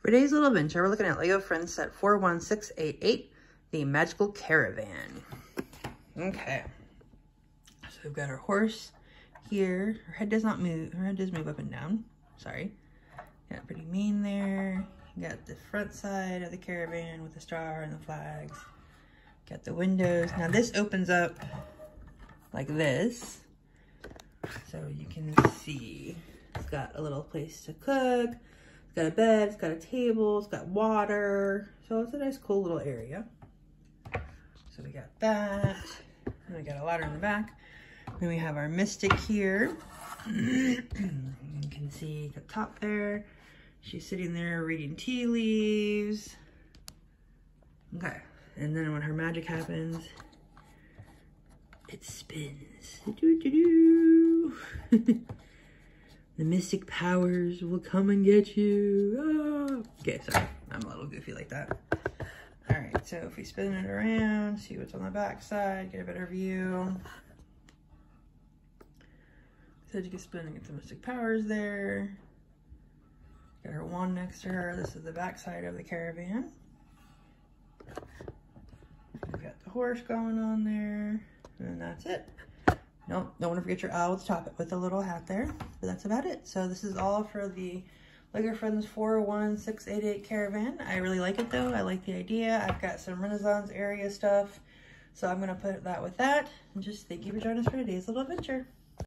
For today's little adventure, we're looking at LEGO Friends set 41688, the Magical Caravan. Okay. So we've got our horse here. Her head does not move. Her head does move up and down. Sorry. Got pretty mean there. Got the front side of the caravan with the star and the flags. Got the windows. Now this opens up like this. So you can see it's got a little place to cook. It's got a bed, it's got a table, it's got water. So it's a nice cool little area. So we got that. And we got a ladder in the back. Then we have our mystic here. you can see the top there. She's sitting there reading tea leaves. Okay. And then when her magic happens, it spins. the mystic powers will come and get you. Oh. Okay, sorry. I'm a little goofy like that. All right, so if we spin it around, see what's on the back side, get a better view. So you can spin and get the mystic powers there. Got her wand next to her. This is the back side of the caravan. We've got the horse going on there. And that's it. Nope, don't want to forget your owl with top it with a little hat there. But that's about it. So this is all for the LEGO Friends 41688 caravan. I really like it though. I like the idea. I've got some Renaissance area stuff. So I'm going to put that with that. And just thank you for joining us for today's little adventure.